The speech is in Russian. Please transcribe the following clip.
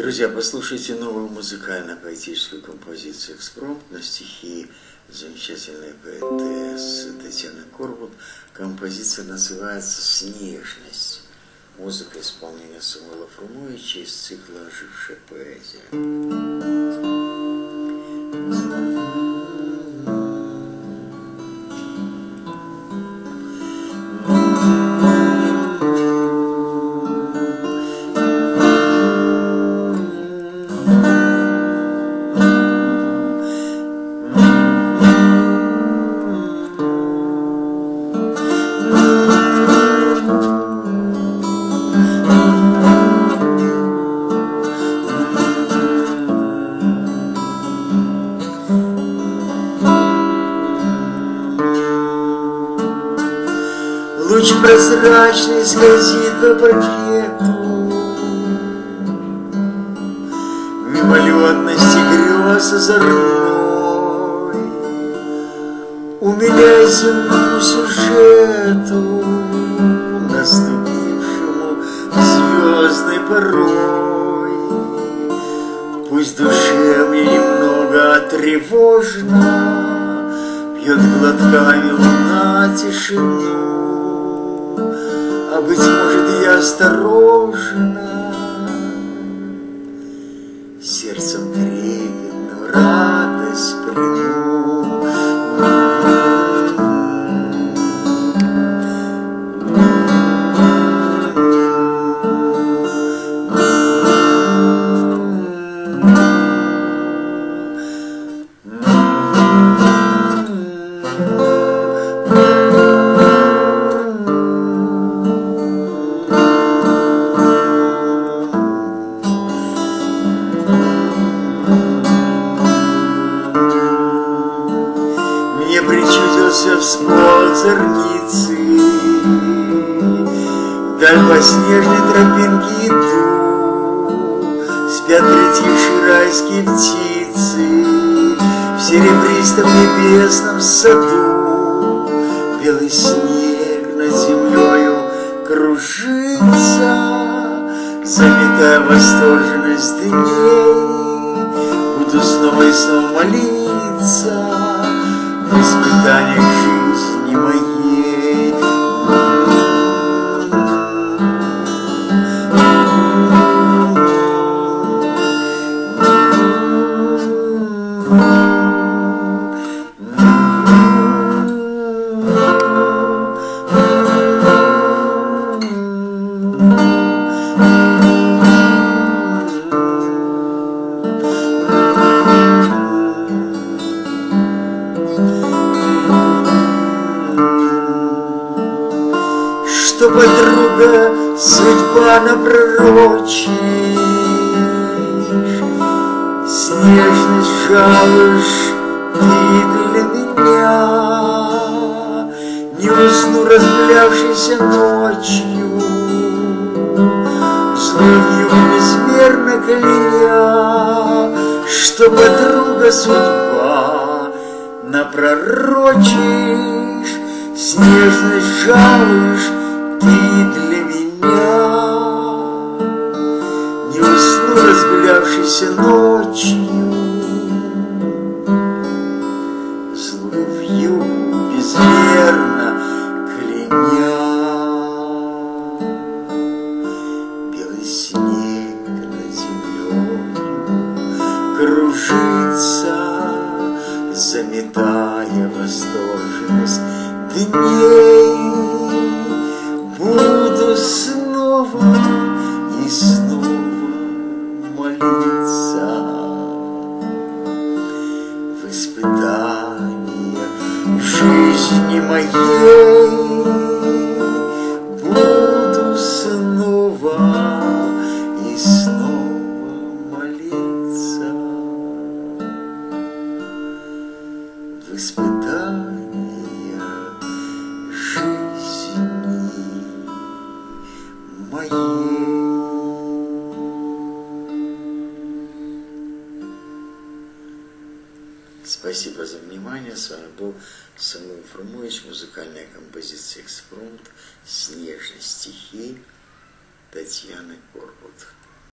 Друзья, послушайте новую музыкально-поэтическую композицию «Экспромт» на стихи замечательной поэтессы Татьяны Корбут. Композиция называется «Снежность». Музыка исполнения Самуила Фрумовича из цикла «Ожившая поэзия». Луч прозрачный скользит по паркету Мимолетности грез озорной Умиляя земному сюжету Наступившему звездной порой Пусть душе мне немного тревожно Пьет глотками луна тишину а быть может, я осторожно Сердцем всполз зорницы Вдаль по снежной тропинке иду Спят притихшие райские птицы. В серебристом небесном саду Белый снег над землею кружится Заметая восторженность дней. Буду снова и снова молиться В испытаниях жизни Что подруга судьба напророчишь Снежность жалуешь ты для меня. Не усну разгулявшейся ночью. Зловью безмерно кляня Что подруга судьба напророчишь Снежность жалуешь ты для меня. Не усну разгулявшейся ночью. Зловью безмерно кляня. Белый снег над землей кружится Заметая восторженность дней снова молиться В испытаниях жизни моей Буду снова и снова молиться В испытаниях жизни моей. Спасибо за внимание. С вами был Самуил Фрумович, музыкальная композиция «Экспромт», «Снежные стихи» Татьяны Корбут.